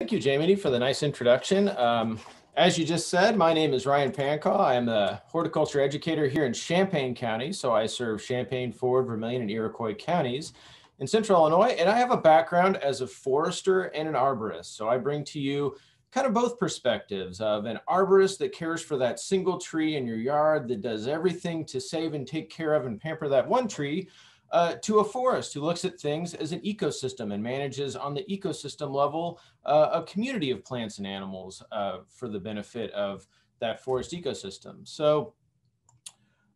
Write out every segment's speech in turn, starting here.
Thank you, Jamie, for the nice introduction. Um, as you just said, my name is Ryan Pankau. I am a horticulture educator here in Champaign County. So I serve Champaign, Ford, Vermilion, and Iroquois counties in central Illinois. And I have a background as a forester and an arborist. So I bring to you kind of both perspectives of an arborist that cares for that single tree in your yard, that does everything to save and take care of and pamper that one tree, uh, to a forest who looks at things as an ecosystem and manages on the ecosystem level uh, a community of plants and animals uh, for the benefit of that forest ecosystem. So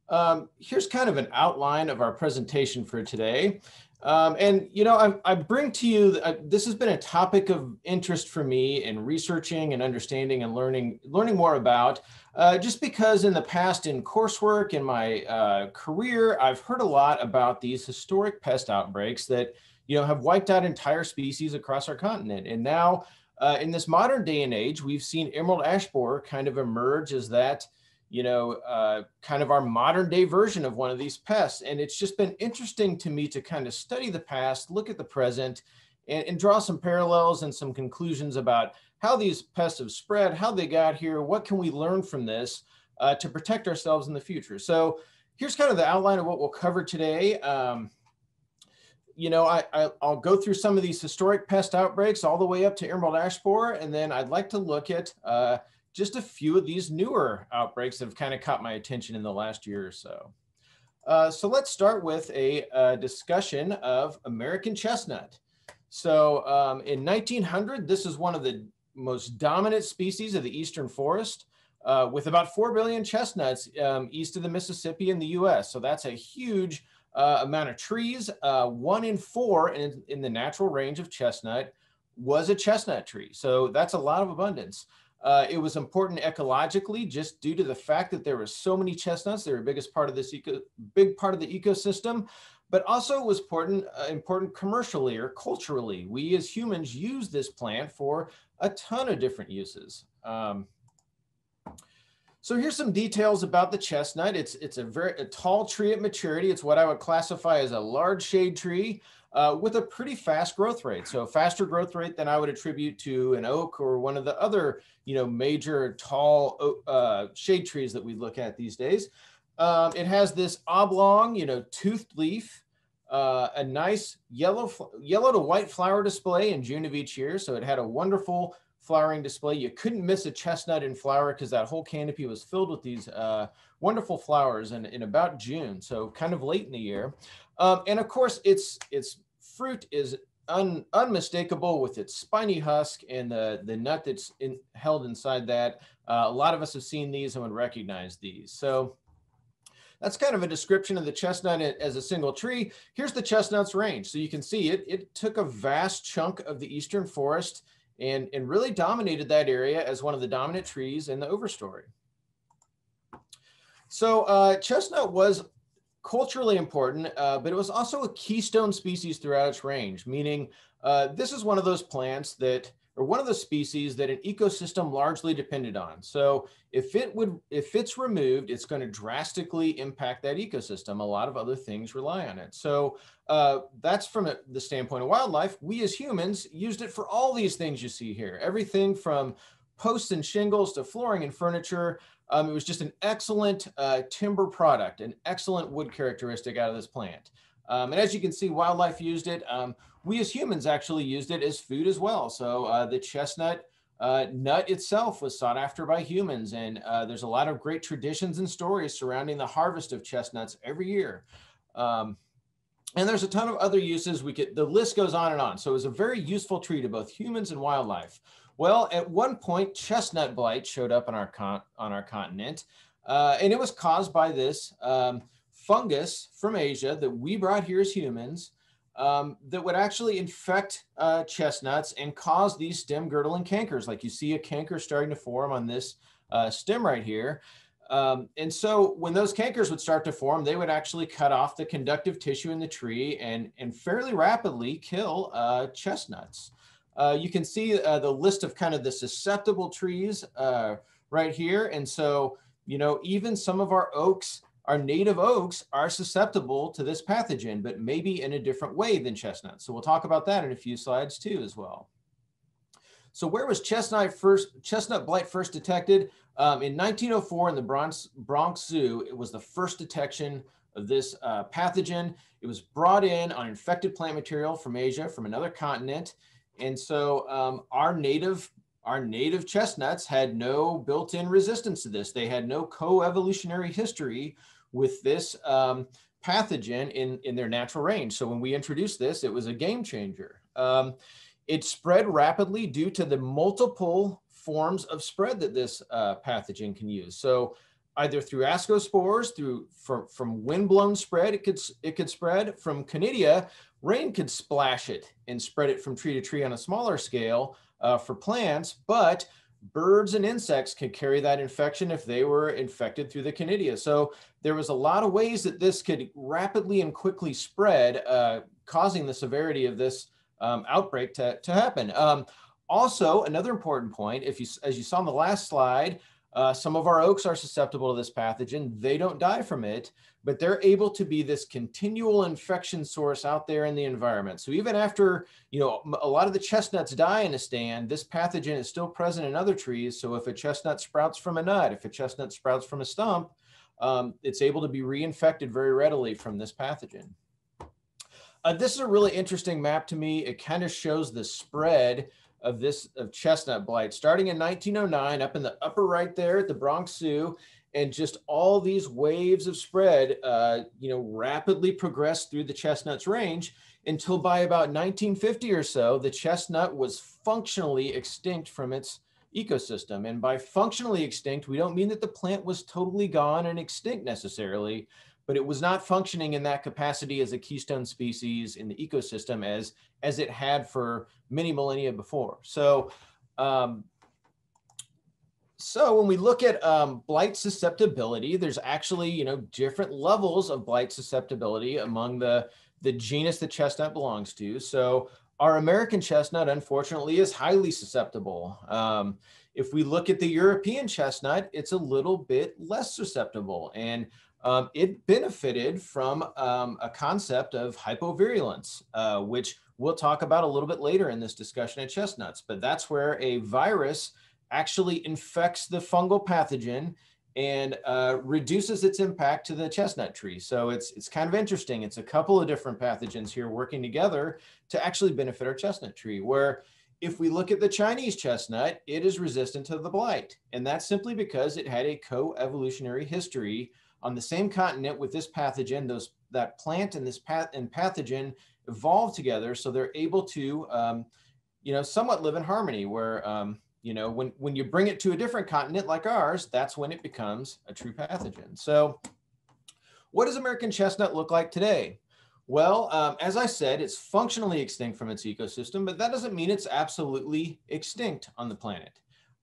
um, here's kind of an outline of our presentation for today. Um, and, you know, I, I bring to you, uh, this has been a topic of interest for me in researching and understanding and learning, learning more about, uh, just because in the past in coursework, in my uh, career, I've heard a lot about these historic pest outbreaks that, you know, have wiped out entire species across our continent. And now uh, in this modern day and age, we've seen emerald ash borer kind of emerge as that, you know, uh, kind of our modern day version of one of these pests. And it's just been interesting to me to kind of study the past, look at the present, and, and, draw some parallels and some conclusions about how these pests have spread, how they got here, what can we learn from this uh, to protect ourselves in the future. So here's kind of the outline of what we'll cover today. Um, you know, I, I, will go through some of these historic pest outbreaks all the way up to emerald ash borer, and then I'd like to look at uh, just a few of these newer outbreaks that have kind of caught my attention in the last year or so. Uh, so let's start with a, a, discussion of American chestnut. So um, in 1900, this is one of the most dominant species of the eastern forest uh, with about 4 billion chestnuts um, east of the Mississippi in the US. So that's a huge uh, amount of trees. Uh, one in four in, in the natural range of chestnut was a chestnut tree. So that's a lot of abundance. Uh, it was important ecologically just due to the fact that there were so many chestnuts. They were the biggest part of this eco, big part of the ecosystem, but also it was important, uh, important commercially or culturally. We as humans use this plant for a ton of different uses. Um, so here's some details about the chestnut. It's, it's a very a tall tree at maturity. It's what I would classify as a large shade tree uh, with a pretty fast growth rate. So faster growth rate than I would attribute to an oak or one of the other, you know, major tall uh, shade trees that we look at these days. Um, it has this oblong, you know, toothed leaf, uh, a nice yellow, yellow to white flower display in June of each year. So it had a wonderful flowering display. You couldn't miss a chestnut in flower because that whole canopy was filled with these uh, wonderful flowers in, in about June. So kind of late in the year. Um, and of course, its its fruit is un, unmistakable with its spiny husk and the, the nut that's in, held inside that. Uh, a lot of us have seen these and would recognize these. So that's kind of a description of the chestnut as a single tree. Here's the chestnut's range. So you can see it, it took a vast chunk of the eastern forest and, and really dominated that area as one of the dominant trees in the overstory. So uh, chestnut was culturally important, uh, but it was also a keystone species throughout its range, meaning uh, this is one of those plants that, or one of the species that an ecosystem largely depended on. So if it would, if it's removed, it's going to drastically impact that ecosystem. A lot of other things rely on it. So uh, that's from the standpoint of wildlife. We as humans used it for all these things you see here. Everything from posts and shingles to flooring and furniture. Um, it was just an excellent uh, timber product, an excellent wood characteristic out of this plant. Um, and as you can see, wildlife used it. Um, we as humans actually used it as food as well. So uh, the chestnut uh, nut itself was sought after by humans. And uh, there's a lot of great traditions and stories surrounding the harvest of chestnuts every year. Um, and there's a ton of other uses. We could, the list goes on and on. So it was a very useful tree to both humans and wildlife. Well, at one point, chestnut blight showed up on our con- on our continent, uh, and it was caused by this um, fungus from Asia that we brought here as humans um, that would actually infect uh, chestnuts and cause these stem girdling cankers. Like you see a canker starting to form on this uh, stem right here. Um, and so when those cankers would start to form, they would actually cut off the conductive tissue in the tree and, and fairly rapidly kill uh, chestnuts. Uh, you can see uh, the list of kind of the susceptible trees uh, right here. And so, you know, even some of our oaks, our native oaks are susceptible to this pathogen, but maybe in a different way than chestnuts. So we'll talk about that in a few slides too as well. so where was chestnut first chestnut blight first detected? Um, in 1904 in the Bronx, Bronx Zoo, it was the first detection of this uh, pathogen. It was brought in on infected plant material from Asia, from another continent. And so um, our native our native chestnuts had no built-in resistance to this. They had no co-evolutionary history with this um, pathogen in, in their natural range. So when we introduced this, it was a game changer. Um, it spread rapidly due to the multiple forms of spread that this uh, pathogen can use. So either through ascospores, through from, from windblown spread, it could it could spread. From conidia, rain could splash it and spread it from tree to tree on a smaller scale uh, for plants. But birds and insects could carry that infection if they were infected through the conidia. So there was a lot of ways that this could rapidly and quickly spread, uh, causing the severity of this um, outbreak to, to happen. Um, also, another important point, if you, as you saw on the last slide, uh, some of our oaks are susceptible to this pathogen. They don't die from it, but they're able to be this continual infection source out there in the environment. So even after, you know, a lot of the chestnuts die in a stand, this pathogen is still present in other trees. So if a chestnut sprouts from a nut, if a chestnut sprouts from a stump, um, it's able to be reinfected very readily from this pathogen. Uh, this is a really interesting map to me. It kind of shows the spread of this of chestnut blight starting in 1909 up in the upper right there at the Bronx Zoo and just all these waves of spread uh, you know rapidly progressed through the chestnuts range until by about 1950 or so the chestnut was functionally extinct from its ecosystem and by functionally extinct we don't mean that the plant was totally gone and extinct necessarily but it was not functioning in that capacity as a keystone species in the ecosystem as as it had for many millennia before. So, um, so when we look at um, blight susceptibility, there's actually you know different levels of blight susceptibility among the the genus the chestnut belongs to. So our American chestnut, unfortunately, is highly susceptible. Um, if we look at the European chestnut, it's a little bit less susceptible. And um, it benefited from um, a concept of hypovirulence, uh, which we'll talk about a little bit later in this discussion of chestnuts. But that's where a virus actually infects the fungal pathogen and uh, reduces its impact to the chestnut tree. So it's it's kind of interesting. It's a couple of different pathogens here working together to actually benefit our chestnut tree. Where if we look at the Chinese chestnut, it is resistant to the blight, and that's simply because it had a co-evolutionary history on the same continent with this pathogen, those that plant and this path and pathogen evolve together, so they're able to, um, you know, somewhat live in harmony. Where um, you know, when when you bring it to a different continent like ours, that's when it becomes a true pathogen. So, what does American chestnut look like today? Well, um, as I said, it's functionally extinct from its ecosystem, but that doesn't mean it's absolutely extinct on the planet.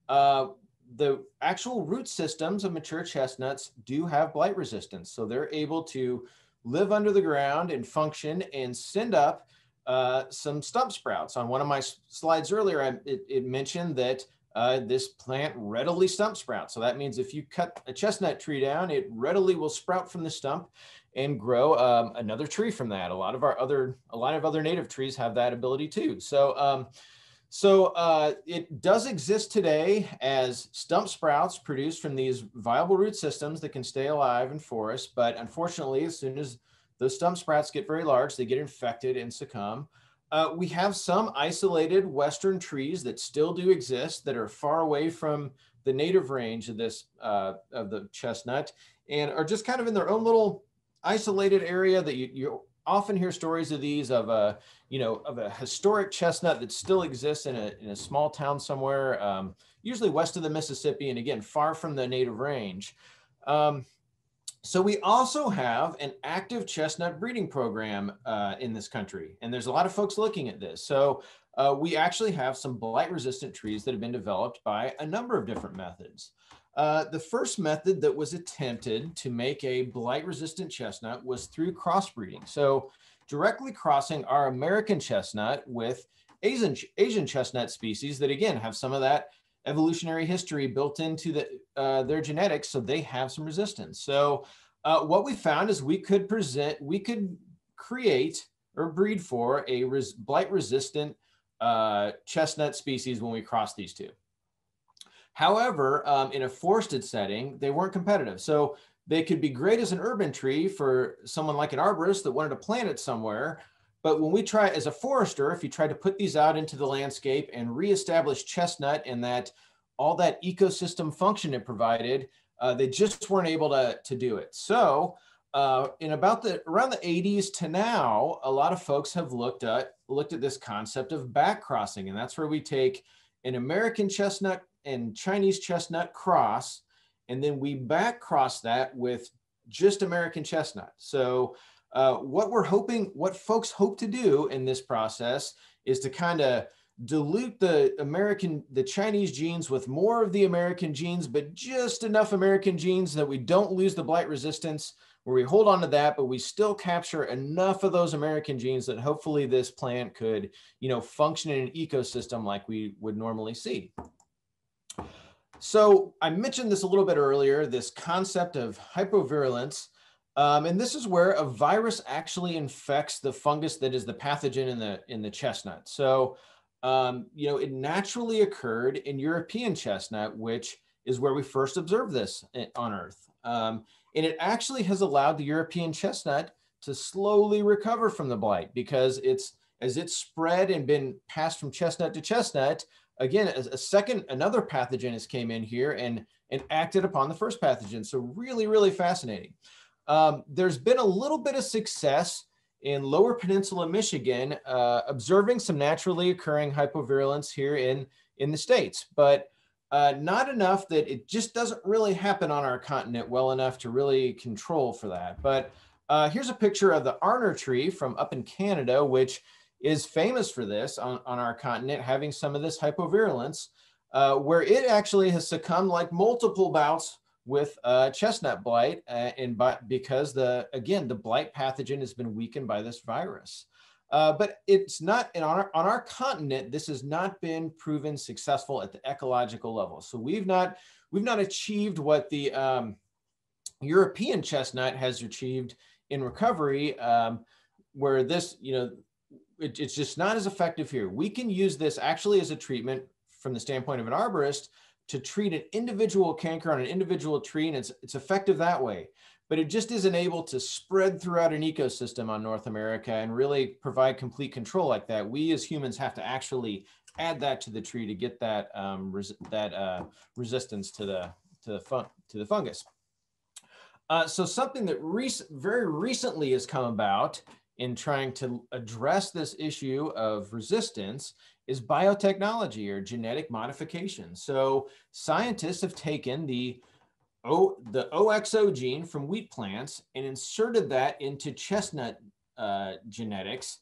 Uh, the actual root systems of mature chestnuts do have blight resistance. So they're able to live under the ground and function and send up uh, some stump sprouts. On one of my slides earlier, I, it, it, mentioned that uh, this plant readily stump sprouts. So that means if you cut a chestnut tree down, it readily will sprout from the stump and grow um, another tree from that. A lot of our other, a lot of other native trees have that ability too. So um, so uh, it does exist today as stump sprouts produced from these viable root systems that can stay alive in forests. But unfortunately, as soon as those stump sprouts get very large, they get infected and succumb. Uh, we have some isolated western trees that still do exist that are far away from the native range of this uh, of the chestnut and are just kind of in their own little isolated area that you, you often hear stories of these of a you know of a historic chestnut that still exists in a, in a small town somewhere um, usually west of the mississippi and again far from the native range um, so we also have an active chestnut breeding program uh, in this country and there's a lot of folks looking at this so uh, we actually have some blight resistant trees that have been developed by a number of different methods uh, the first method that was attempted to make a blight resistant chestnut was through crossbreeding. So directly crossing our American chestnut with Asian, Asian chestnut species that again have some of that evolutionary history built into the, uh, their genetics. So they have some resistance. So uh, what we found is we could present, we could create or breed for a res blight resistant uh, chestnut species when we cross these two. However, um, in a forested setting, they weren't competitive. So they could be great as an urban tree for someone like an arborist that wanted to plant it somewhere. But when we try as a forester, if you try to put these out into the landscape and reestablish chestnut and that all that ecosystem function it provided, uh, they just weren't able to, to do it. So uh, in about the around the 80s to now, a lot of folks have looked at looked at this concept of back crossing, and that's where we take an American chestnut and Chinese chestnut cross, and then we back cross that with just American chestnut. So uh, what we're hoping, what folks hope to do in this process is to kind of dilute the American, the Chinese genes with more of the American genes, but just enough American genes that we don't lose the blight resistance where we hold on to that, but we still capture enough of those American genes that hopefully this plant could, you know, function in an ecosystem like we would normally see. So I mentioned this a little bit earlier, this concept of hypovirulence. Um, and this is where a virus actually infects the fungus that is the pathogen in the, in the chestnut. So, um, you know, it naturally occurred in European chestnut, which is where we first observed this eh, on Earth. Um, and it actually has allowed the European chestnut to slowly recover from the blight because it's as it's spread and been passed from chestnut to chestnut, again, a, a second, another pathogen has came in here and, and acted upon the first pathogen. So really, really fascinating. Um, there's been a little bit of success in Lower Peninsula, Michigan, uh, observing some naturally occurring hypovirulence here in, in the States, but uh, not enough that it just doesn't really happen on our continent well enough to really control for that. But uh, here's a picture of the Arner tree from up in Canada, which is famous for this on, on our continent, having some of this hypovirulence, uh, where it actually has succumbed like multiple bouts with uh, chestnut blight, uh, and because the again the blight pathogen has been weakened by this virus. Uh, but it's not on our, on our continent. This has not been proven successful at the ecological level. So we've not we've not achieved what the um, European chestnut has achieved in recovery, um, where this you know it, it's just not as effective here. We can use this actually as a treatment from the standpoint of an arborist to treat an individual canker on an individual tree, and it's, it's effective that way. But it just isn't able to spread throughout an ecosystem on North America and really provide complete control like that. We as humans have to actually add that to the tree to get that um, res that uh, resistance to the to the fun to the fungus. Uh, so something that rec very recently has come about in trying to address this issue of resistance is biotechnology or genetic modification. So scientists have taken the o, the OXO gene from wheat plants and inserted that into chestnut uh, genetics,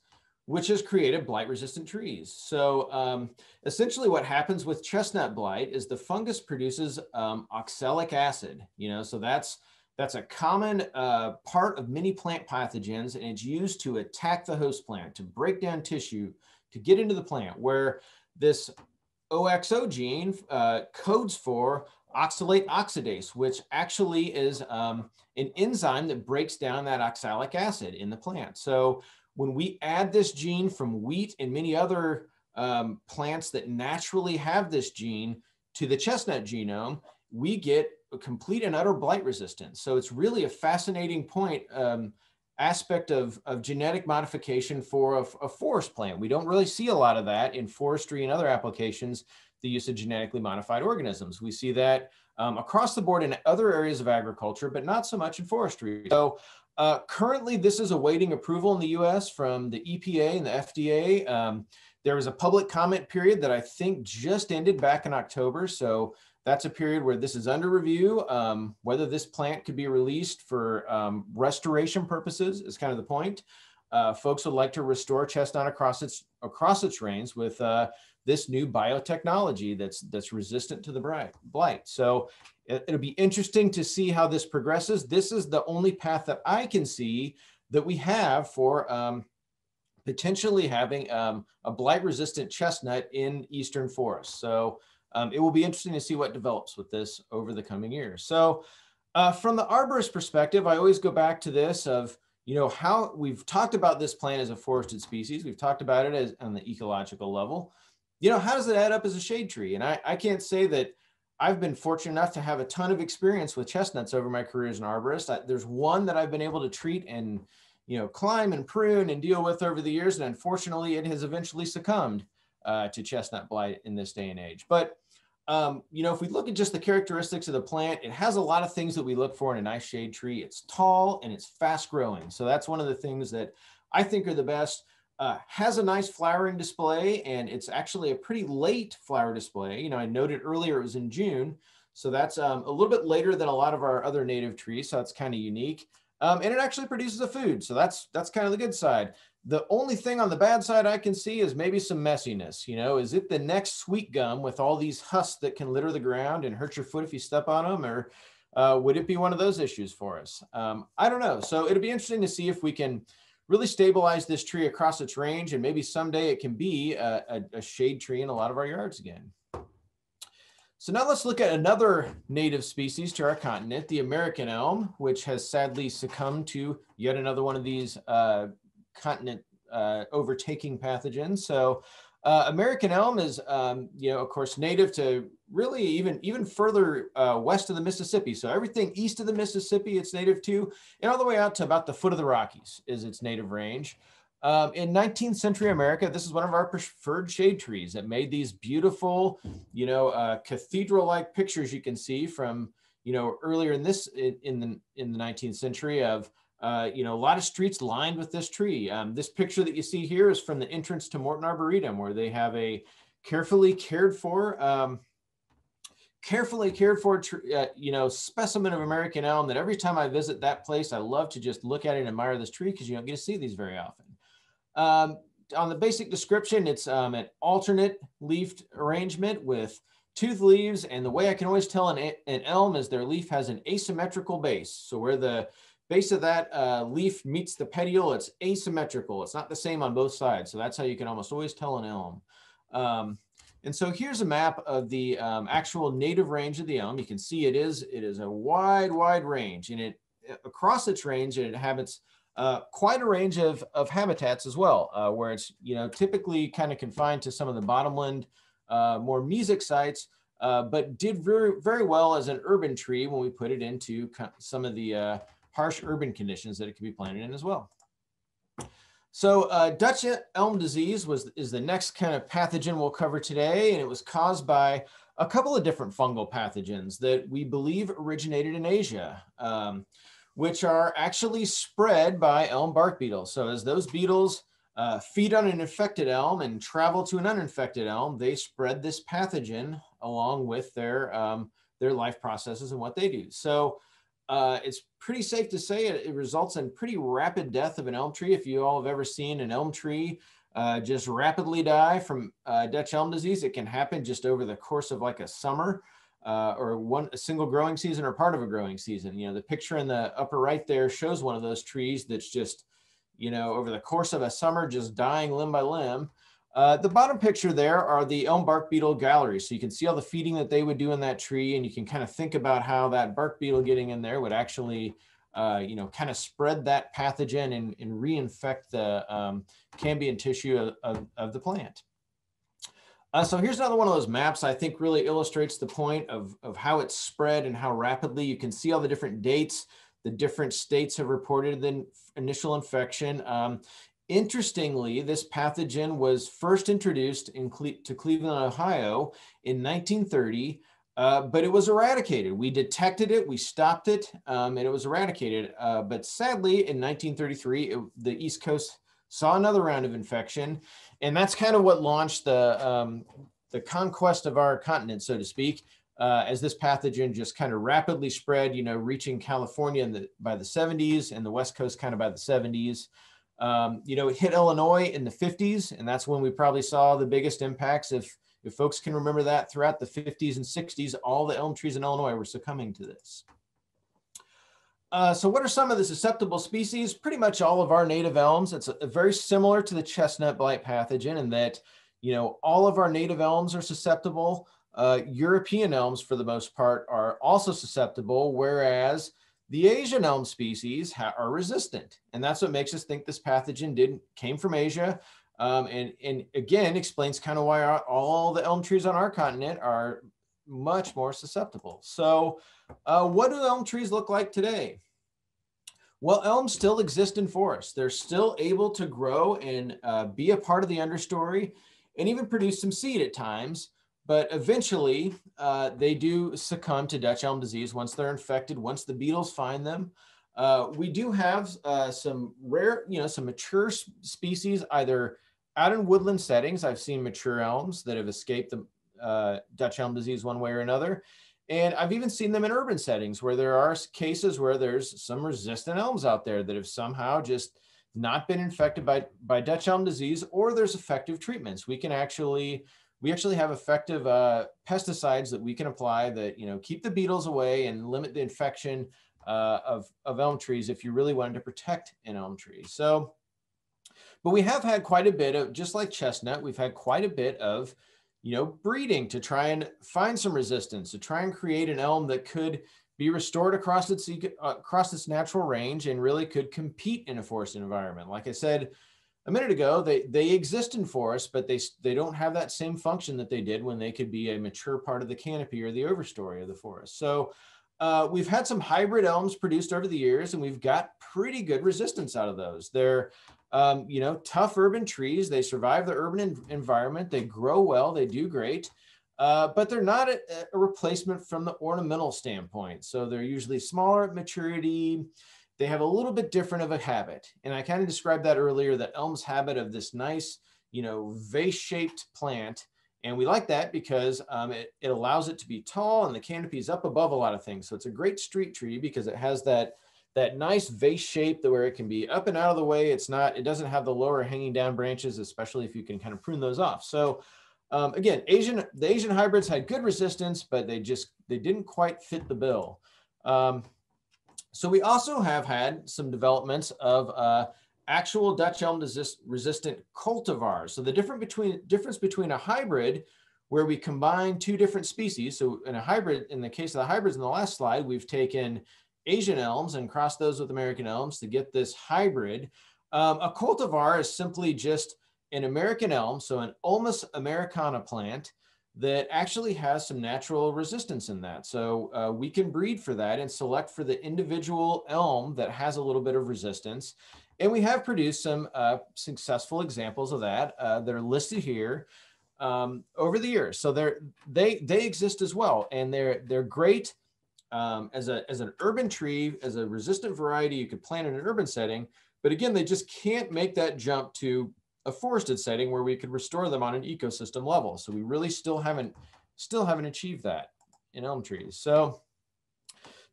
which has created blight resistant trees. So um, essentially what happens with chestnut blight is the fungus produces um, oxalic acid, you know, so that's that's a common uh, part of many plant pathogens, and it's used to attack the host plant, to break down tissue, to get into the plant, where this OXO gene uh, codes for oxalate oxidase, which actually is um, an enzyme that breaks down that oxalic acid in the plant. So when we add this gene from wheat and many other um, plants that naturally have this gene to the chestnut genome, we get a complete and utter blight resistance. So it's really a fascinating point um, aspect of, of genetic modification for a, a, forest plant. We don't really see a lot of that in forestry and other applications, the use of genetically modified organisms. We see that um, across the board in other areas of agriculture, but not so much in forestry. So uh, currently, this is awaiting approval in the US from the EPA and the FDA. Um, there was a public comment period that I think just ended back in October. So that's a period where this is under review. Um, whether this plant could be released for um, restoration purposes is kind of the point. Uh, folks would like to restore chestnut across its across its range with uh, this new biotechnology that's that's resistant to the blight. So it, it'll be interesting to see how this progresses. This is the only path that I can see that we have for um, potentially having um, a blight resistant chestnut in eastern forests. So um, it will be interesting to see what develops with this over the coming years. So uh, from the arborist perspective, I always go back to this of, you know, how we've talked about this plant as a forested species. We've talked about it as on the ecological level. You know, how does it add up as a shade tree? And I, I can't say that I've been fortunate enough to have a ton of experience with chestnuts over my career as an arborist. I, there's one that I've been able to treat and, you know, climb and prune and deal with over the years. And unfortunately, it has eventually succumbed uh, to chestnut blight in this day and age. But um, you know, if we look at just the characteristics of the plant, it has a lot of things that we look for in a nice shade tree. It's tall and it's fast growing. So that's one of the things that I think are the best. Uh, has a nice flowering display and it's actually a pretty late flower display. You know, I noted earlier it was in June. So that's um, a little bit later than a lot of our other native trees. So that's kind of unique. Um, and it actually produces a food. So that's that's kind of the good side. The only thing on the bad side I can see is maybe some messiness. You know, is it the next sweet gum with all these husks that can litter the ground and hurt your foot if you step on them, or uh, would it be one of those issues for us? Um, I don't know. So it'll be interesting to see if we can really stabilize this tree across its range, and maybe someday it can be a, a, a shade tree in a lot of our yards again. So now let's look at another native species to our continent, the American elm, which has sadly succumbed to yet another one of these uh, continent uh, overtaking pathogens. So uh, American elm is, um, you know, of course, native to really even even further uh, west of the Mississippi. So everything east of the Mississippi, it's native to, and all the way out to about the foot of the Rockies is its native range. Um, in 19th century America, this is one of our preferred shade trees that made these beautiful, you know, uh, cathedral-like pictures you can see from, you know, earlier in this in, in the in the 19th century of uh, you know, a lot of streets lined with this tree. Um, this picture that you see here is from the entrance to Morton Arboretum, where they have a carefully cared for, um, carefully cared for, uh, you know, specimen of American elm that every time I visit that place, I love to just look at it and admire this tree because you don't get to see these very often. Um, on the basic description, it's um, an alternate leafed arrangement with tooth leaves. And the way I can always tell an, an elm is their leaf has an asymmetrical base. So where the base of that uh, leaf meets the petiole, it's asymmetrical. It's not the same on both sides. So that's how you can almost always tell an elm. Um, and so here's a map of the um, actual native range of the elm. You can see it is, it is a wide, wide range and it across its range, it inhabits uh, quite a range of, of habitats as well, uh, where it's, you know, typically kind of confined to some of the bottomland, uh, more mesic sites, uh, but did very, very well as an urban tree when we put it into some of the uh, harsh urban conditions that it can be planted in as well. So uh, Dutch elm disease was is the next kind of pathogen we'll cover today, and it was caused by a couple of different fungal pathogens that we believe originated in Asia, um, which are actually spread by elm bark beetles. So as those beetles uh, feed on an infected elm and travel to an uninfected elm, they spread this pathogen along with their um, their life processes and what they do. So uh, it's pretty safe to say it, it, results in pretty rapid death of an elm tree. If you all have ever seen an elm tree uh, just rapidly die from uh, Dutch elm disease, it can happen just over the course of like a summer uh, or one a single growing season or part of a growing season. You know, the picture in the upper right there shows one of those trees that's just, you know, over the course of a summer, just dying limb by limb. Uh, the bottom picture there are the elm bark beetle galleries. So you can see all the feeding that they would do in that tree and you can kind of think about how that bark beetle getting in there would actually, uh, you know, kind of spread that pathogen and, and reinfect the um, cambium tissue of, of, of the plant. Uh, so here's another one of those maps I think really illustrates the point of, of how it's spread and how rapidly you can see all the different dates the different states have reported the initial infection. Um, Interestingly, this pathogen was first introduced in Cle to Cleveland, Ohio in 1930, uh, but it was eradicated. We detected it, we stopped it, um, and it was eradicated. Uh, but sadly, in 1933, it, the East Coast saw another round of infection, and that's kind of what launched the, um, the conquest of our continent, so to speak. Uh, as this pathogen just kind of rapidly spread, you know, reaching California the, by the 70s and the West Coast kind of by the 70s. Um, you know, it hit Illinois in the 50s, and that's when we probably saw the biggest impacts. If if folks can remember that throughout the 50s and 60s, all the elm trees in Illinois were succumbing to this. Uh, so what are some of the susceptible species? Pretty much all of our native elms. It's a, a very similar to the chestnut blight pathogen in that, you know, all of our native elms are susceptible. Uh, European elms, for the most part, are also susceptible, whereas The Asian elm species are resistant, and that's what makes us think this pathogen didn't came from Asia. Um, and, and again, explains kind of why our, all the elm trees on our continent are much more susceptible. So uh, what do elm trees look like today? Well, elms still exist in forests. They're still able to grow and uh, be a part of the understory and even produce some seed at times. But eventually, uh, they do succumb to Dutch elm disease once they're infected, once the beetles find them. Uh, we do have uh, some rare, you know, some mature species either out in woodland settings. I've seen mature elms that have escaped the uh, Dutch elm disease one way or another. And I've even seen them in urban settings where there are cases where there's some resistant elms out there that have somehow just not been infected by, by Dutch elm disease, or there's effective treatments. We can actually, we actually have effective uh, pesticides that we can apply that, you know, keep the beetles away and limit the infection uh, of, of elm trees if you really wanted to protect an elm tree. So, but we have had quite a bit of, just like chestnut, we've had quite a bit of you know, breeding to try and find some resistance, to try and create an elm that could be restored across its uh, across its natural range and really could compete in a forest environment. Like I said a minute ago, they they exist in forests, but they they don't have that same function that they did when they could be a mature part of the canopy or the overstory of the forest. So uh, we've had some hybrid elms produced over the years, and we've got pretty good resistance out of those. They're um, you know, tough urban trees. They survive the urban environment. They grow well. They do great. Uh, but they're not a, a, replacement from the ornamental standpoint. So they're usually smaller at maturity. They have a little bit different of a habit. And I kind of described that earlier, that elm's habit of this nice, you know, vase-shaped plant. And we like that because um, it, it allows it to be tall and the canopy is up above a lot of things. So it's a great street tree because it has that that nice vase shape that where it can be up and out of the way. It's not, it doesn't have the lower hanging down branches, especially if you can kind of prune those off. So um, again, Asian, the Asian hybrids had good resistance, but they just, they didn't quite fit the bill. Um, so we also have had some developments of uh, actual Dutch elm resistant cultivars. So the difference between, difference between a hybrid where we combine two different species. So in a hybrid, in the case of the hybrids in the last slide, we've taken Asian elms and crossed those with American elms to get this hybrid. Um, a cultivar is simply just an American elm, so an Ulmus americana plant that actually has some natural resistance in that. So uh, we can breed for that and select for the individual elm that has a little bit of resistance. And we have produced some uh, successful examples of that uh, that are listed here um, over the years. So they're, they, they exist as well. And they're, they're great um, as, a, as an urban tree, as a resistant variety, you could plant in an urban setting. But again, they just can't make that jump to a forested setting where we could restore them on an ecosystem level. So we really still haven't still haven't achieved that in elm trees. So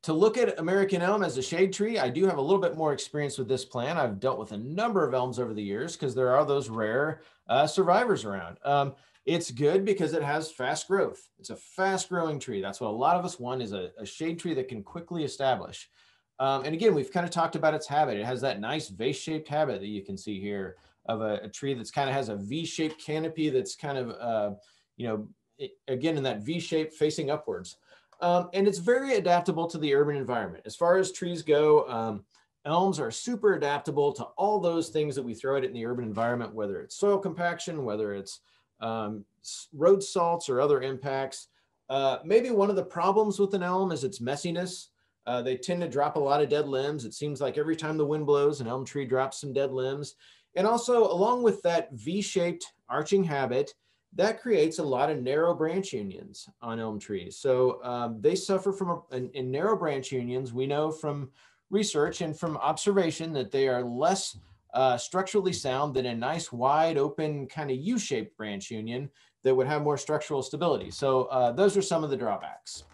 to look at American elm as a shade tree, I do have a little bit more experience with this plant. I've dealt with a number of elms over the years because there are those rare uh, survivors around. Um, it's good because it has fast growth. It's a fast growing tree. That's what a lot of us want is a, a shade tree that can quickly establish. Um, and again, we've kind of talked about its habit. It has that nice vase-shaped habit that you can see here of a, a tree that's kind of has a V-shaped canopy that's kind of, uh, you know, it, again, in that V shape facing upwards. Um, and it's very adaptable to the urban environment. As far as trees go, um, elms are super adaptable to all those things that we throw at it in the urban environment, whether it's soil compaction, whether it's um, road salts or other impacts. Uh, maybe one of the problems with an elm is its messiness. Uh, they tend to drop a lot of dead limbs. It seems like every time the wind blows, an elm tree drops some dead limbs. And also, along with that V-shaped arching habit, that creates a lot of narrow branch unions on elm trees. So um, they suffer from a, in, in narrow branch unions. We know from research and from observation that they are less uh, structurally sound than a nice wide open kind of U-shaped branch union that would have more structural stability. So uh, those are some of the drawbacks.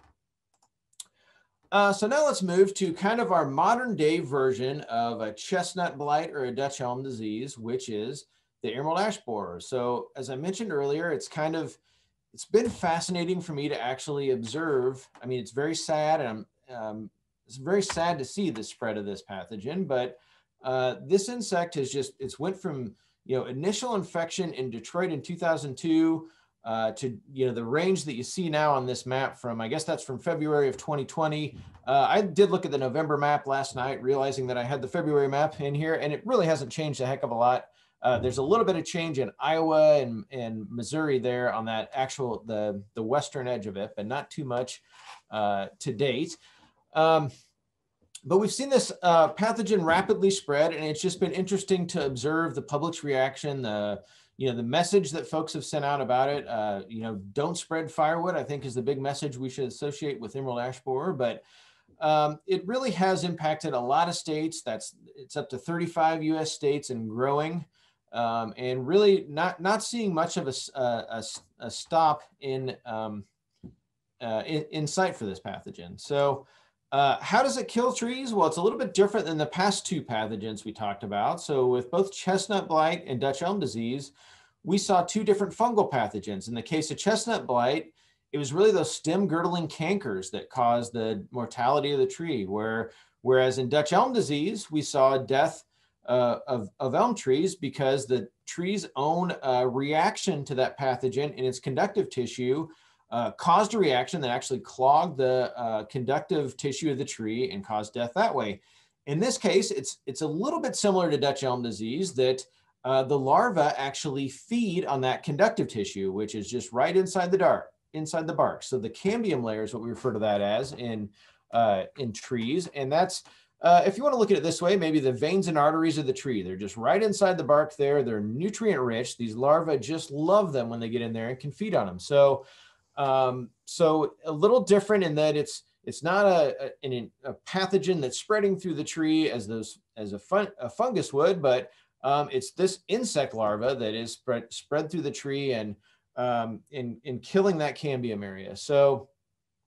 Uh, so now let's move to kind of our modern day version of a chestnut blight or a Dutch elm disease, which is the emerald ash borer. So as I mentioned earlier, it's kind of, it's been fascinating for me to actually observe. I mean, it's very sad and um, it's very sad to see the spread of this pathogen, but uh, this insect has just, it's went from, you know, initial infection in Detroit in 2002 uh, to you know the range that you see now on this map from I guess that's from February of 2020. Uh, I did look at the November map last night, realizing that I had the February map in here, and it really hasn't changed a heck of a lot. Uh, there's a little bit of change in Iowa and, and Missouri there on that actual the the western edge of it, but not too much uh, to date. Um, but we've seen this uh, pathogen rapidly spread, and it's just been interesting to observe the public's reaction, the you know the message that folks have sent out about it. Uh, you know, don't spread firewood. I think is the big message we should associate with emerald ash borer, but um, it really has impacted a lot of states. That's it's up to 35 U.S. states and growing um, and really not not seeing much of a, a, a stop in, um, uh, in, in sight for this pathogen. So uh, how does it kill trees? Well, it's a little bit different than the past two pathogens we talked about. So with both chestnut blight and Dutch elm disease, we saw two different fungal pathogens. In the case of chestnut blight, it was really those stem girdling cankers that caused the mortality of the tree, where whereas in Dutch elm disease, we saw death uh, of, of elm trees because the tree's own reaction to that pathogen in its conductive tissue uh, caused a reaction that actually clogged the uh, conductive tissue of the tree and caused death that way. In this case, it's, it's a little bit similar to Dutch elm disease that uh, the larvae actually feed on that conductive tissue, which is just right inside the dark, inside the bark. So the cambium layer is what we refer to that as in, uh, in trees. And that's uh, if you want to look at it this way, maybe the veins and arteries of the tree, they're just right inside the bark there. They're nutrient rich. These larvae just love them when they get in there and can feed on them. So, um, so a little different in that it's it's not a, a, a, pathogen that's spreading through the tree as those as a, fun, a fungus would, but um, it's this insect larva that is spread spread through the tree and um, in in killing that cambium area. So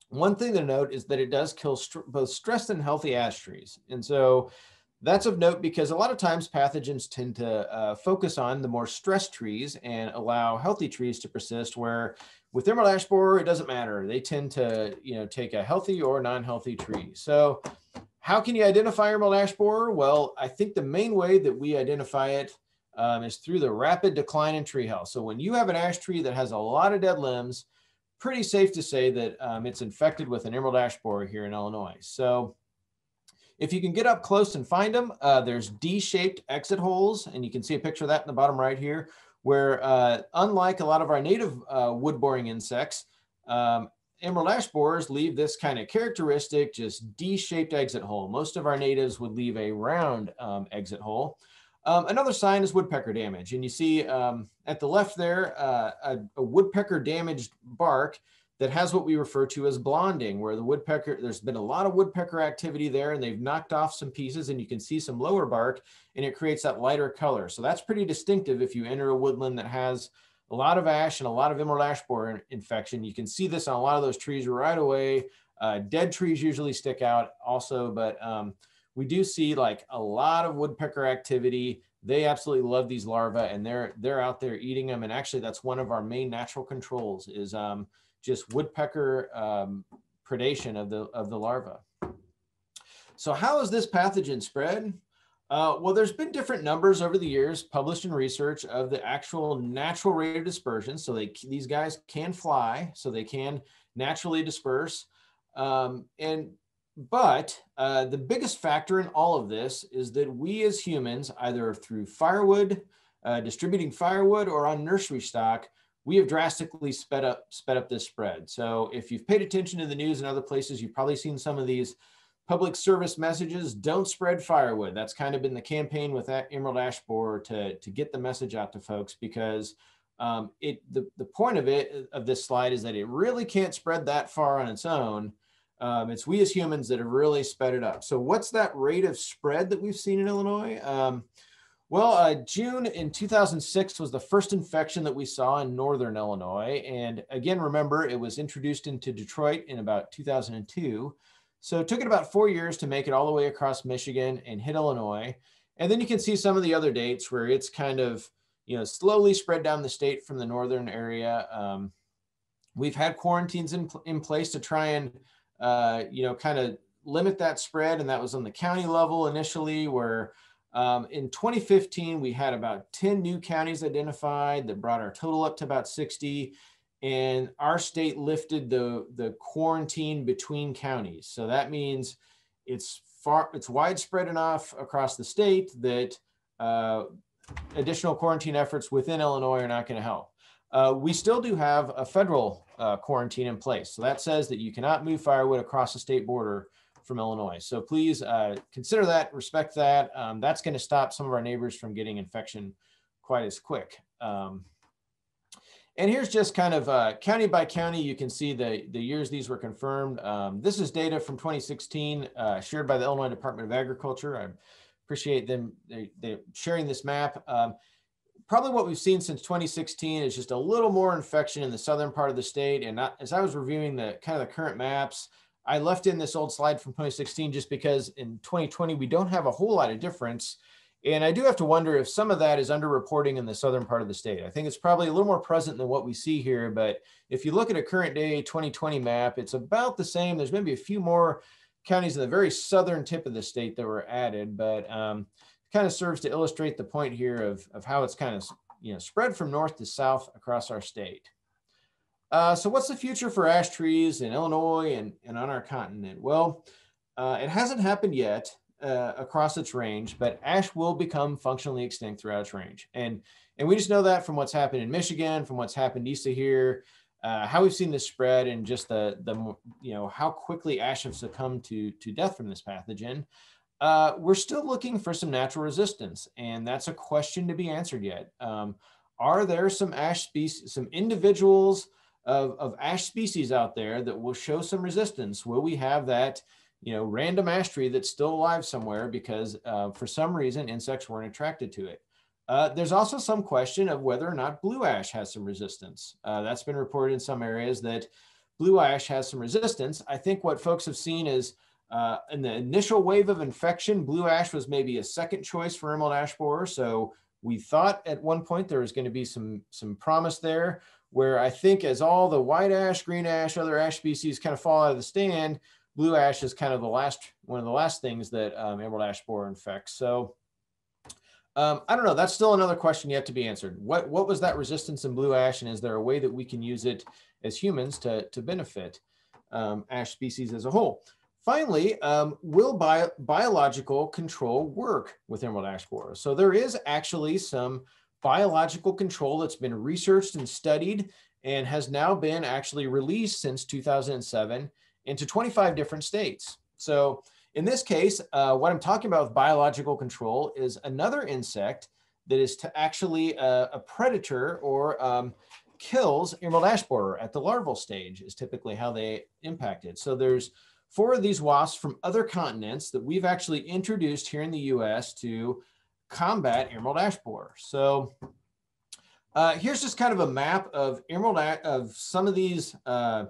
one thing to note is that it does kill st both stressed and healthy ash trees. And so that's of note because a lot of times pathogens tend to uh, focus on the more stressed trees and allow healthy trees to persist where with emerald ash borer, it doesn't matter. They tend to, you know, take a healthy or non-healthy tree. So how can you identify emerald ash borer? Well, I think the main way that we identify it um, is through the rapid decline in tree health. So when you have an ash tree that has a lot of dead limbs, pretty safe to say that um, it's infected with an emerald ash borer here in Illinois. So if you can get up close and find them, uh, there's D-shaped exit holes, and you can see a picture of that in the bottom right here, where uh, unlike a lot of our native uh, wood boring insects, um, emerald ash borers leave this kind of characteristic just D-shaped exit hole. Most of our natives would leave a round um, exit hole. Um, another sign is woodpecker damage. And you see um, at the left there, uh, a, a, woodpecker damaged bark that has what we refer to as blonding, where the woodpecker, there's been a lot of woodpecker activity there and they've knocked off some pieces and you can see some lower bark and it creates that lighter color. So that's pretty distinctive if you enter a woodland that has a lot of ash and a lot of emerald ash borer infection. You can see this on a lot of those trees right away. Uh, dead trees usually stick out also, but um, we do see like a lot of woodpecker activity. They absolutely love these larvae and they're they're out there eating them. And actually that's one of our main natural controls is um, just woodpecker um, predation of the, of the larva. So how is this pathogen spread? Uh, well, there's been different numbers over the years published in research of the actual natural rate of dispersion. So they, these guys can fly, so they can naturally disperse. Um, and but uh, the biggest factor in all of this is that we as humans, either through firewood, uh, distributing firewood, or on nursery stock, we have drastically sped up sped up this spread. So if you've paid attention to the news and other places, you've probably seen some of these public service messages. Don't spread firewood. That's kind of been the campaign with that Emerald Ash Borer to to get the message out to folks because um, it the the point of it of this slide is that it really can't spread that far on its own. Um, it's we as humans that have really sped it up. So what's that rate of spread that we've seen in Illinois? Um, well, uh, June in 2006 was the first infection that we saw in Northern Illinois. And again, remember, it was introduced into Detroit in about 2002. So it took it about four years to make it all the way across Michigan and hit Illinois. And then you can see some of the other dates where it's kind of, you know, slowly spread down the state from the Northern area. Um, we've had quarantines in, in place to try and uh, you know, kind of limit that spread. And that was on the county level initially, where um, in 2015, we had about 10 new counties identified that brought our total up to about 60. and our state lifted the, the quarantine between counties. So that means it's far, it's widespread enough across the state that uh, additional quarantine efforts within Illinois are not going to help. Uh, we still do have a federal uh, quarantine in place. So that says that you cannot move firewood across the state border from Illinois. So please uh, consider that, respect that. Um, that's going to stop some of our neighbors from getting infection quite as quick. Um, and here's just kind of uh, county by county, you can see the, the years these were confirmed. Um, this is data from 2016 uh, shared by the Illinois Department of Agriculture. I appreciate them they, they sharing this map. Um, probably what we've seen since 2016 is just a little more infection in the southern part of the state. And not, as I was reviewing the kind of the current maps, I left in this old slide from 2016 just because in 2020, we don't have a whole lot of difference and I do have to wonder if some of that is underreporting in the southern part of the state. I think it's probably a little more present than what we see here. But if you look at a current day 2020 map, it's about the same. There's maybe a few more counties in the very southern tip of the state that were added, but um, kind of serves to illustrate the point here of, of how it's kind of you know spread from north to south across our state. Uh, so what's the future for ash trees in Illinois and, and on our continent? Well, uh, it hasn't happened yet uh, across its range, but ash will become functionally extinct throughout its range. And, and we just know that from what's happened in Michigan, from what's happened east of here, uh, how we've seen this spread and just the, the, you know, how quickly ash have succumbed to, to death from this pathogen. Uh, we're still looking for some natural resistance, and that's a question to be answered yet. Um, are there some ash species, some individuals of, of ash species out there that will show some resistance? Will we have that you know, random ash tree that's still alive somewhere because uh, for some reason insects weren't attracted to it. Uh, there's also some question of whether or not blue ash has some resistance. Uh, that's been reported in some areas that blue ash has some resistance. I think what folks have seen is uh, in the initial wave of infection, blue ash was maybe a second choice for emerald ash borer. So we thought at one point there was going to be some, some promise there where I think as all the white ash, green ash, other ash species kind of fall out of the stand, blue ash is kind of the last one of the last things that um, emerald ash borer infects. So um, I don't know. That's still another question yet to be answered. What what was that resistance in blue ash, and is there a way that we can use it as humans to to benefit um, ash species as a whole? Finally, um, will bio, biological control work with emerald ash borer? So there is actually some biological control that's been researched and studied and has now been actually released since 2007 into 25 different states. So in this case, uh, what I'm talking about with biological control is another insect that is to actually uh, a predator or um, kills emerald ash borer at the larval stage is typically how they impact it. So there's four of these wasps from other continents that we've actually introduced here in the US to combat emerald ash borer. So uh, here's just kind of a map of emerald of some of these uh,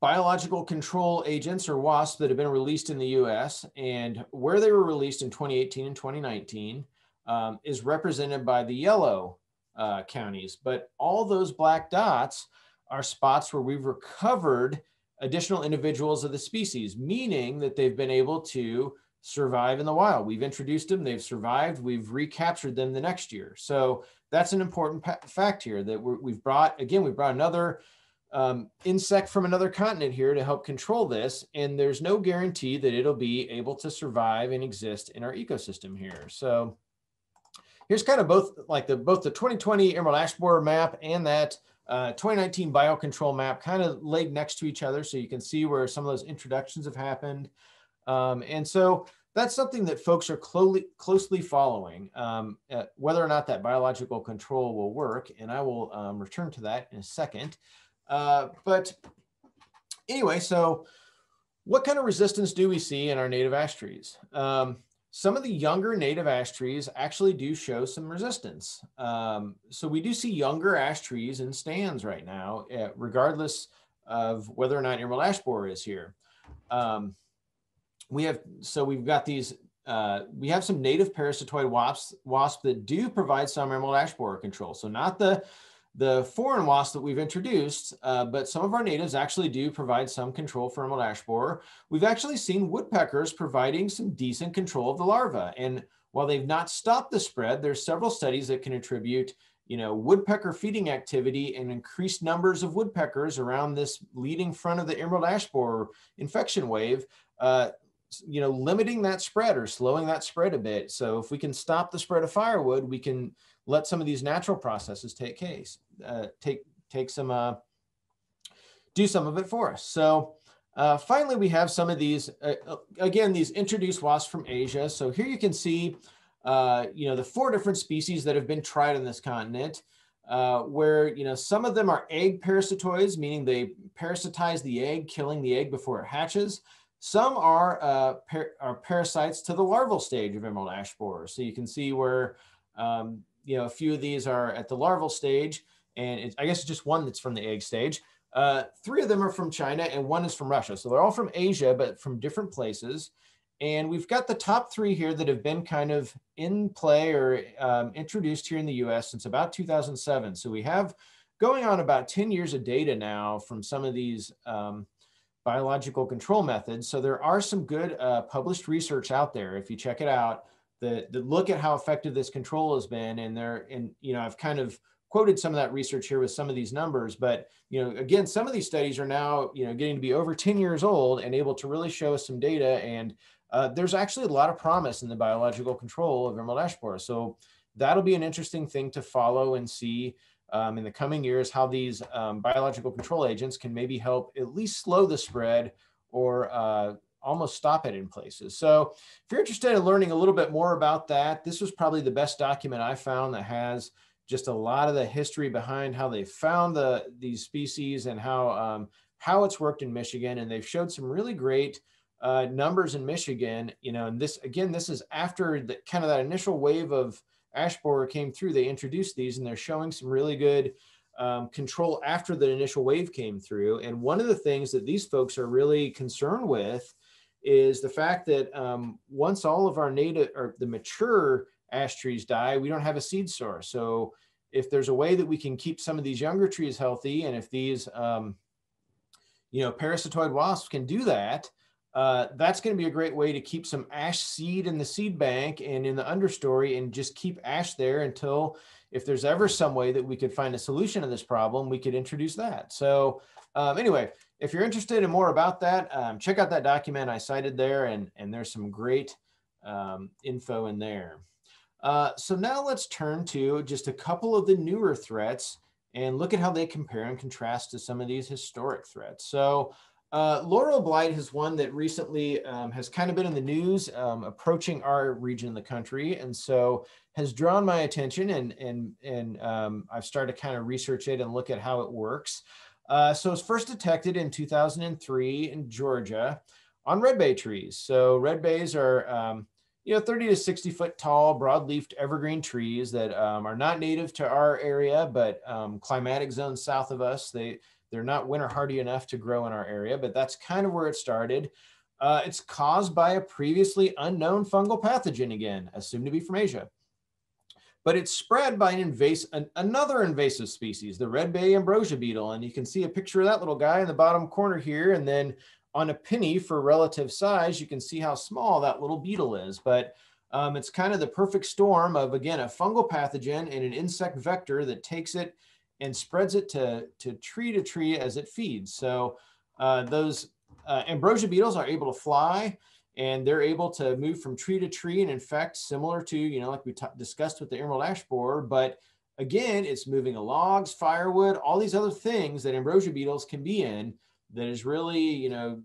biological control agents or WASP that have been released in the US and where they were released in 2018 and 2019 um, is represented by the yellow uh, counties. But all those black dots are spots where we've recovered additional individuals of the species, meaning that they've been able to survive in the wild. We've introduced them, they've survived, we've recaptured them the next year. So that's an important fact here that we have brought, again, we brought another um, insect from another continent here to help control this. And there's no guarantee that it'll be able to survive and exist in our ecosystem here. So here's kind of both like the both the 2020 Emerald Ash Borer map and that uh, 2019 biocontrol map kind of laid next to each other. So you can see where some of those introductions have happened. Um, and so that's something that folks are closely, closely following, um, uh, whether or not that biological control will work. And I will um, return to that in a second. Uh, but anyway, so what kind of resistance do we see in our native ash trees? Um, some of the younger native ash trees actually do show some resistance. Um, so we do see younger ash trees in stands right now, uh, regardless of whether or not emerald ash borer is here. Um, we have, so we've got these, uh, we have some native parasitoid wasps, wasps that do provide some emerald ash borer control. So not the, the foreign wasps that we've introduced, uh, but some of our natives actually do provide some control for emerald ash borer. We've actually seen woodpeckers providing some decent control of the larva. And while they've not stopped the spread, there's several studies that can attribute you know, woodpecker feeding activity and increased numbers of woodpeckers around this leading front of the emerald ash borer infection wave, uh, you know, limiting that spread or slowing that spread a bit. So if we can stop the spread of firewood, we can let some of these natural processes take case, uh, take take some, uh, do some of it for us. So uh, finally, we have some of these, uh, uh, again, these introduced wasps from Asia. So here you can see uh, you know, the four different species that have been tried on this continent, uh, where, you know, some of them are egg parasitoids, meaning they parasitize the egg, killing the egg before it hatches. Some are, uh, par are parasites to the larval stage of emerald ash borer. So you can see where, um, you know, a few of these are at the larval stage, and I guess it's just one that's from the egg stage. Uh, three of them are from China and one is from Russia. So they're all from Asia, but from different places. And we've got the top three here that have been kind of in play or um, introduced here in the US since about 2007. So we have going on about 10 years of data now from some of these um, biological control methods. So there are some good uh, published research out there. If you check it out, that, look at how effective this control has been. And there, and you know, I've kind of quoted some of that research here with some of these numbers, but you know, again, some of these studies are now, you know, getting to be over 10 years old and able to really show us some data and uh, there's actually a lot of promise in the biological control of emerald ash borer. So that'll be an interesting thing to follow and see um, in the coming years how these um, biological control agents can maybe help at least slow the spread or uh, almost stop it in places. So if you're interested in learning a little bit more about that, this was probably the best document I found that has just a lot of the history behind how they found the these species and how um, how it's worked in Michigan. And they've showed some really great uh, numbers in Michigan, you know, and this again, this is after the kind of that initial wave of ash borer came through. They introduced these, and they're showing some really good um, control after the initial wave came through. And one of the things that these folks are really concerned with is the fact that um, once all of our native or the mature ash trees die, we don't have a seed source. So if there's a way that we can keep some of these younger trees healthy, and if these um, you know parasitoid wasps can do that, uh, that's going to be a great way to keep some ash seed in the seed bank and in the understory and just keep ash there until if there's ever some way that we could find a solution to this problem, we could introduce that. So um, anyway, if you're interested in more about that, um, check out that document I cited there and, and there's some great um, info in there. Uh, so now let's turn to just a couple of the newer threats and look at how they compare and contrast to some of these historic threats. So uh, laurel blight is one that recently um, has kind of been in the news, um, approaching our region of the country, and so has drawn my attention. And and and um, I've started to kind of research it and look at how it works. Uh, so it's first detected in 2003 in Georgia on red bay trees. So red bays are um, you know 30 to 60 foot tall, broadleafed evergreen trees that um, are not native to our area, but um, climatic zones south of us. They they're not winter hardy enough to grow in our area, but that's kind of where it started. Uh, it's caused by a previously unknown fungal pathogen again, assumed to be from Asia. But it's spread by an invasive, an, another invasive species, the red bay ambrosia beetle. And you can see a picture of that little guy in the bottom corner here. And then on a penny for relative size, you can see how small that little beetle is. But um, it's kind of the perfect storm of, again, a fungal pathogen and an insect vector that takes it and spreads it to, to tree to tree as it feeds. So uh, those uh, ambrosia beetles are able to fly and they're able to move from tree to tree and infect similar to, you know, like we discussed with the emerald ash borer, but again, it's moving logs, firewood, all these other things that ambrosia beetles can be in that is really, you know,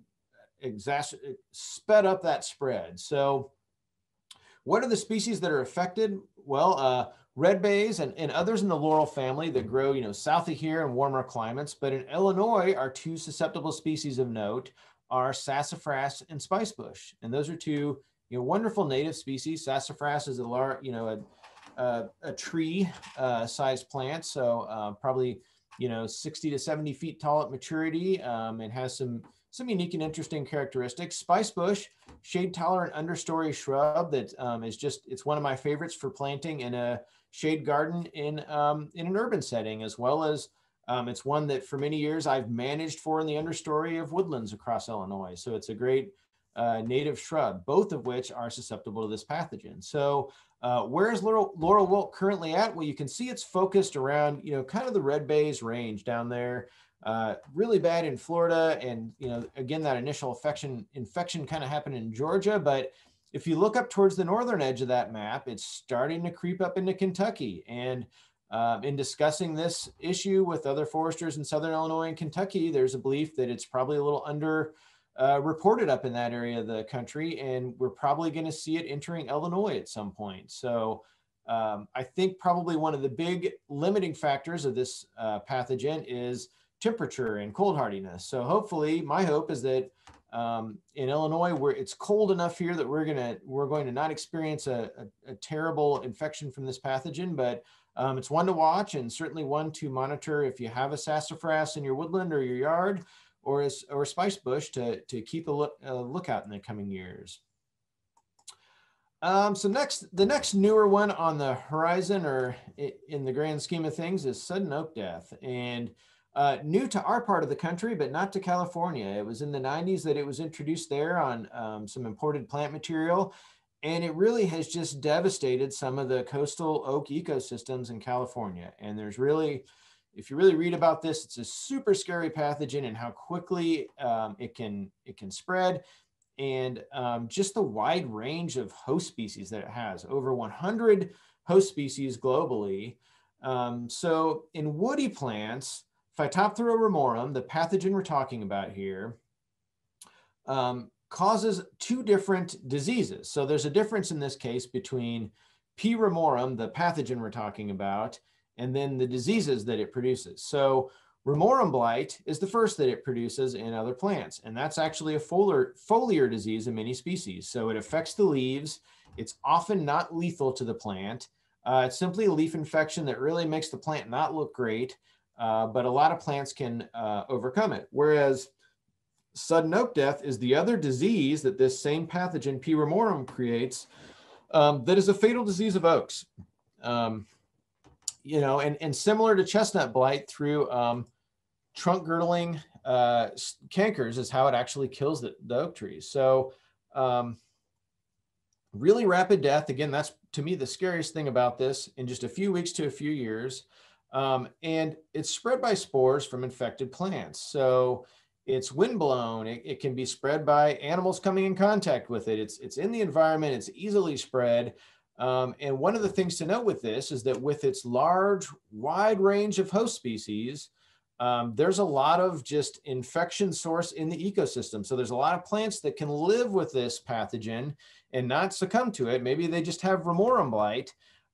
exact sped up that spread. So what are the species that are affected? Well, uh, red bays and, and others in the laurel family that grow, you know, south of here in warmer climates. But in Illinois, our two susceptible species of note are sassafras and spicebush. And those are two, you know, wonderful native species. Sassafras is a large, you know, a, a, a tree uh, sized plant. So uh, probably, you know, 60 to 70 feet tall at maturity um, and has some some unique and interesting characteristics. Spicebush, shade tolerant understory shrub that um, is just, it's one of my favorites for planting in a shade garden in, um, in an urban setting, as well as um, it's one that for many years I've managed for in the understory of woodlands across Illinois. So it's a great uh, native shrub, both of which are susceptible to this pathogen. So Uh, where's laurel, laurel wilt currently at? Well, you can see it's focused around, you know, kind of the red bays range down there. Uh, really bad in Florida, and you know, again, that initial infection infection kind of happened in Georgia. But if you look up towards the northern edge of that map, it's starting to creep up into Kentucky. And um, in discussing this issue with other foresters in southern Illinois and Kentucky, there's a belief that it's probably a little under uh, reported up in that area of the country, and we're probably going to see it entering Illinois at some point. So um, I think probably one of the big limiting factors of this uh, pathogen is temperature and cold hardiness. So hopefully, my hope is that um, in Illinois, where it's cold enough here that we're gonna we're going to not experience a, a, a terrible infection from this pathogen, but um, it's one to watch and certainly one to monitor if you have a sassafras in your woodland or your yard or a, or a spice bush to, to keep a, look, a lookout in the coming years. Um, so next, the next newer one on the horizon or in the grand scheme of things is sudden oak death. And uh, new to our part of the country, but not to California. It was in the 90s that it was introduced there on um, some imported plant material. And it really has just devastated some of the coastal oak ecosystems in California. And there's really, if you really read about this, it's a super scary pathogen and how quickly um, it can it can spread, and um, just the wide range of host species that it has. Over 100 host species globally. Um, so in woody plants, Phytophthora ramorum, the pathogen we're talking about here, um, causes two different diseases. So there's a difference in this case between P. ramorum, the pathogen we're talking about, and then the diseases that it produces. So ramorum blight is the first that it produces in other plants, and that's actually a foliar, foliar disease in many species. So it affects the leaves. It's often not lethal to the plant. Uh, it's simply a leaf infection that really makes the plant not look great. Uh, but a lot of plants can uh, overcome it. Whereas sudden oak death is the other disease that this same pathogen P. ramorum creates um, that is a fatal disease of oaks. Um, you know, and, and similar to chestnut blight through um, trunk girdling uh, cankers is how it actually kills the, the oak trees. So um, really rapid death. Again, that's to me the scariest thing about this in just a few weeks to a few years. Um, and it's spread by spores from infected plants. So it's windblown. It, it, can be spread by animals coming in contact with it. It's, it's in the environment. It's easily spread. Um, and one of the things to note with this is that with its large, wide range of host species, um, there's a lot of just infection source in the ecosystem. So there's a lot of plants that can live with this pathogen and not succumb to it. Maybe they just have ramorum blight.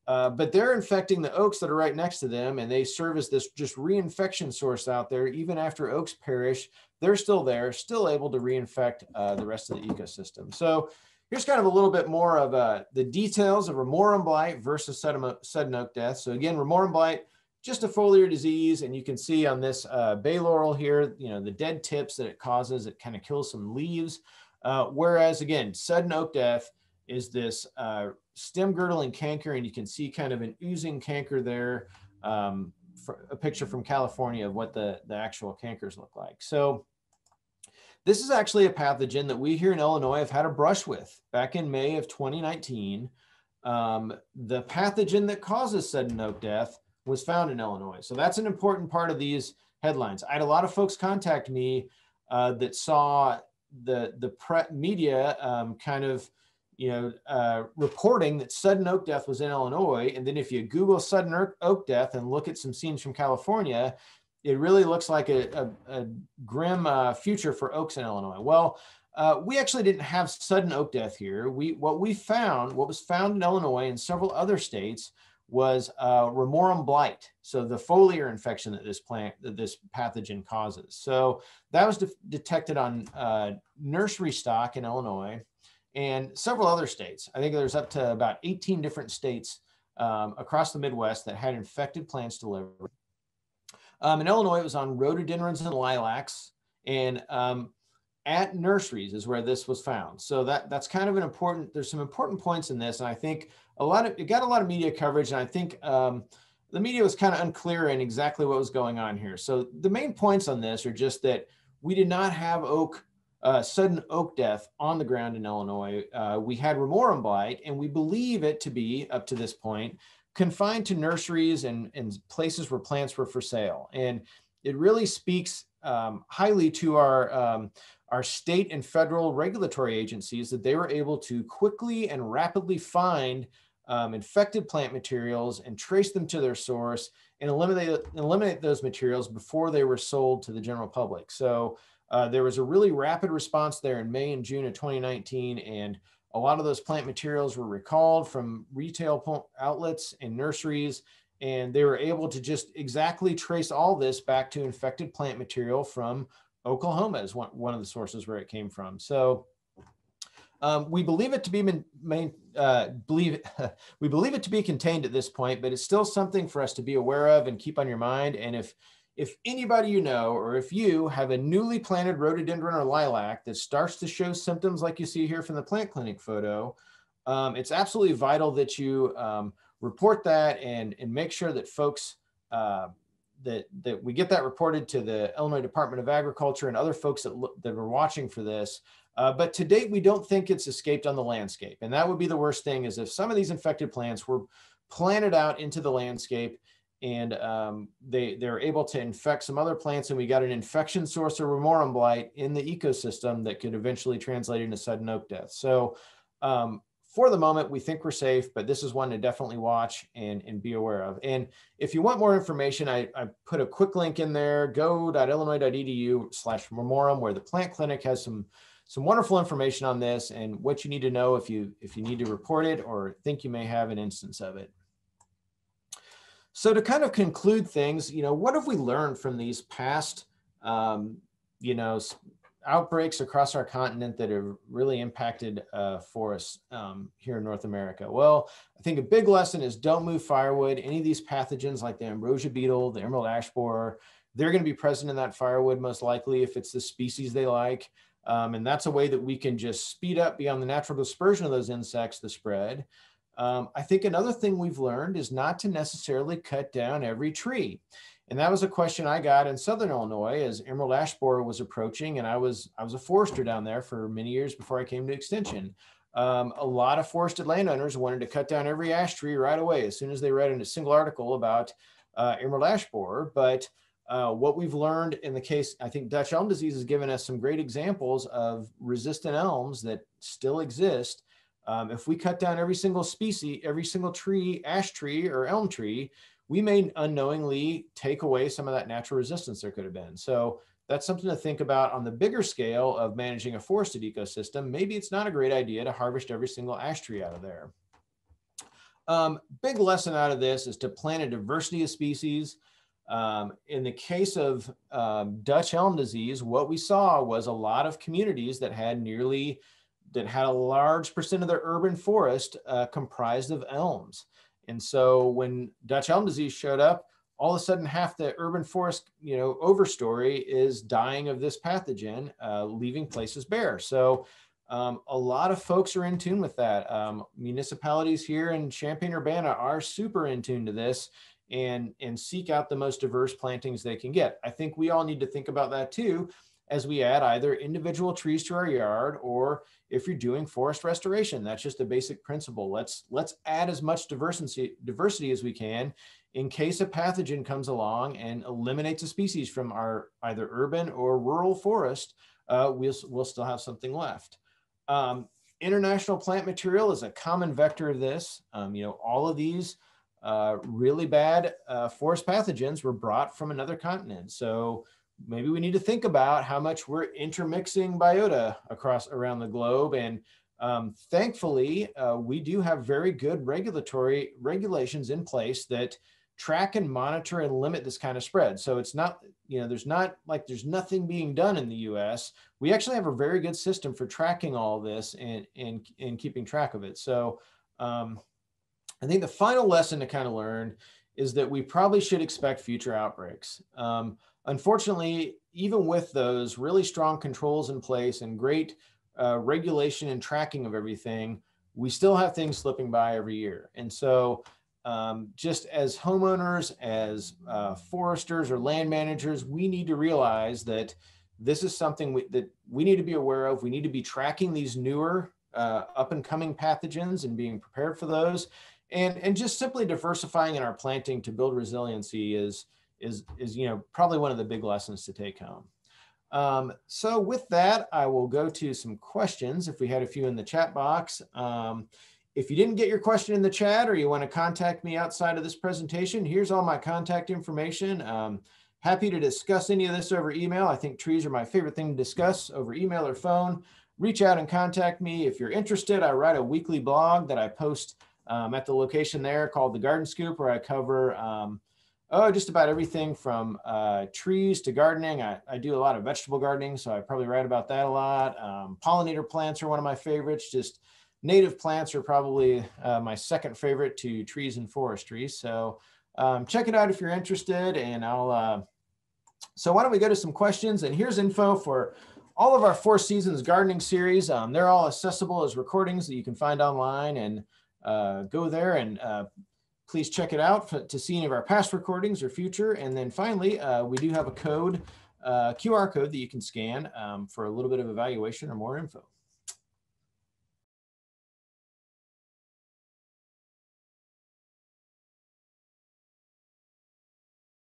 Uh, but they're infecting the oaks that are right next to them, and they serve as this just reinfection source out there. Even after oaks perish, they're still there, still able to reinfect uh, the rest of the ecosystem. So here's kind of a little bit more of uh, the details of ramorum blight versus sudden, sudden oak death. So again, ramorum blight, just a foliar disease, and you can see on this uh, bay laurel here, you know, the dead tips that it causes, it kind of kills some leaves. Uh, whereas again, sudden oak death is this uh, stem girdling canker, and you can see kind of an oozing canker there. Um, a picture from California of what the, the actual cankers look like. So this is actually a pathogen that we here in Illinois have had a brush with back in May of 2019. Um, the pathogen that causes sudden oak death was found in Illinois. So that's an important part of these headlines. I had a lot of folks contact me uh, that saw the the media um, kind of you know, uh, reporting that sudden oak death was in Illinois. And then if you Google sudden oak death and look at some scenes from California, it really looks like a, a, a grim uh, future for oaks in Illinois. Well, uh, we actually didn't have sudden oak death here. We what we found, what was found in Illinois and several other states, was uh, ramorum blight. So the foliar infection that this plant, that this pathogen causes. So that was de detected on uh, nursery stock in Illinois and several other states. I think there's up to about 18 different states um, across the Midwest that had infected plants delivered. Um, in Illinois, it was on rhododendrons and lilacs, and um, at nurseries is where this was found. So that that's kind of an important. There's some important points in this, and I think a lot of it got a lot of media coverage, and I think um, the media was kind of unclear in exactly what was going on here. So the main points on this are just that we did not have oak uh, sudden oak death on the ground in Illinois. Uh, we had ramorum blight, and we believe it to be, up to this point, confined to nurseries and, and places where plants were for sale. And it really speaks um, highly to our, um, our state and federal regulatory agencies that they were able to quickly and rapidly find um, infected plant materials and trace them to their source and eliminate, eliminate those materials before they were sold to the general public. So uh, there was a really rapid response there in May and June of 2019, and a lot of those plant materials were recalled from retail outlets and nurseries, and they were able to just exactly trace all this back to infected plant material from Oklahoma as one, one of the sources where it came from. So um, we believe it to be main uh, believe we believe it to be contained at this point, but it's still something for us to be aware of and keep on your mind. And if if anybody you know, or if you have a newly planted rhododendron or lilac that starts to show symptoms like you see here from the plant clinic photo, um, it's absolutely vital that you um, report that and, and make sure that folks, uh, that, that we get that reported to the Illinois Department of Agriculture and other folks that, that are watching for this. Uh, but to date, we don't think it's escaped on the landscape. And that would be the worst thing is if some of these infected plants were planted out into the landscape and um, they they're able to infect some other plants and we got an infection source of ramorum blight in the ecosystem that could eventually translate into sudden oak death. So um, for the moment we think we're safe but this is one to definitely watch and, and be aware of. And if you want more information I, I put a quick link in there go.illinois.edu slash ramorum where the plant clinic has some some wonderful information on this and what you need to know if you if you need to report it or think you may have an instance of it so to kind of conclude things, you know, what have we learned from these past, um, you know, outbreaks across our continent that have really impacted uh, forests um, here in North America? Well, I think a big lesson is don't move firewood. Any of these pathogens like the ambrosia beetle, the emerald ash borer, they're going to be present in that firewood most likely if it's the species they like. Um, and that's a way that we can just speed up beyond the natural dispersion of those insects, the spread. Um, I think another thing we've learned is not to necessarily cut down every tree. And that was a question I got in Southern Illinois as Emerald Ash Borer was approaching. And I was, I was a forester down there for many years before I came to Extension. Um, a lot of forested landowners wanted to cut down every ash tree right away as soon as they read in a single article about uh, Emerald Ash Borer. But uh, what we've learned in the case, I think Dutch elm disease has given us some great examples of resistant elms that still exist um, if we cut down every single species, every single tree, ash tree or elm tree, we may unknowingly take away some of that natural resistance there could have been. So that's something to think about on the bigger scale of managing a forested ecosystem. Maybe it's not a great idea to harvest every single ash tree out of there. Um, big lesson out of this is to plant a diversity of species. Um, in the case of um, Dutch elm disease, what we saw was a lot of communities that had nearly that had a large percent of their urban forest uh, comprised of elms. And so when Dutch elm disease showed up, all of a sudden half the urban forest, you know, overstory is dying of this pathogen, uh, leaving places bare. So um, a lot of folks are in tune with that. Um, municipalities here in Champaign-Urbana are super in tune to this and, and seek out the most diverse plantings they can get. I think we all need to think about that too as we add either individual trees to our yard or if you're doing forest restoration that's just a basic principle. Let's let's add as much diversity diversity as we can in case a pathogen comes along and eliminates a species from our either urban or rural forest uh, we'll, we'll still have something left. Um, international plant material is a common vector of this. Um, you know all of these uh, really bad uh, forest pathogens were brought from another continent. So maybe we need to think about how much we're intermixing biota across around the globe. And um, thankfully, uh, we do have very good regulatory regulations in place that track and monitor and limit this kind of spread. So it's not, you know, there's not like there's nothing being done in the US. We actually have a very good system for tracking all this and, and, and keeping track of it. So um, I think the final lesson to kind of learn is that we probably should expect future outbreaks. Um, Unfortunately, even with those really strong controls in place and great uh, regulation and tracking of everything, we still have things slipping by every year. And so um, just as homeowners, as uh, foresters or land managers, we need to realize that this is something we, that we need to be aware of. We need to be tracking these newer uh, up and coming pathogens and being prepared for those. And, and just simply diversifying in our planting to build resiliency is, is, is you know, probably one of the big lessons to take home. Um, so with that, I will go to some questions if we had a few in the chat box. Um, if you didn't get your question in the chat or you want to contact me outside of this presentation, here's all my contact information. Um, happy to discuss any of this over email. I think trees are my favorite thing to discuss over email or phone. Reach out and contact me. If you're interested, I write a weekly blog that I post um, at the location there called The Garden Scoop, where I cover um, oh, just about everything from uh, trees to gardening. I, I, do a lot of vegetable gardening, so I probably write about that a lot. Um, pollinator plants are one of my favorites. Just native plants are probably uh, my second favorite to trees and forestry. So um, check it out if you're interested and I'll, uh, so why don't we go to some questions and here's info for all of our four seasons gardening series. Um, they're all accessible as recordings that you can find online and uh, go there and uh, please check it out for, to see any of our past recordings or future. And then finally, uh, we do have a code, uh, QR code that you can scan um, for a little bit of evaluation or more info.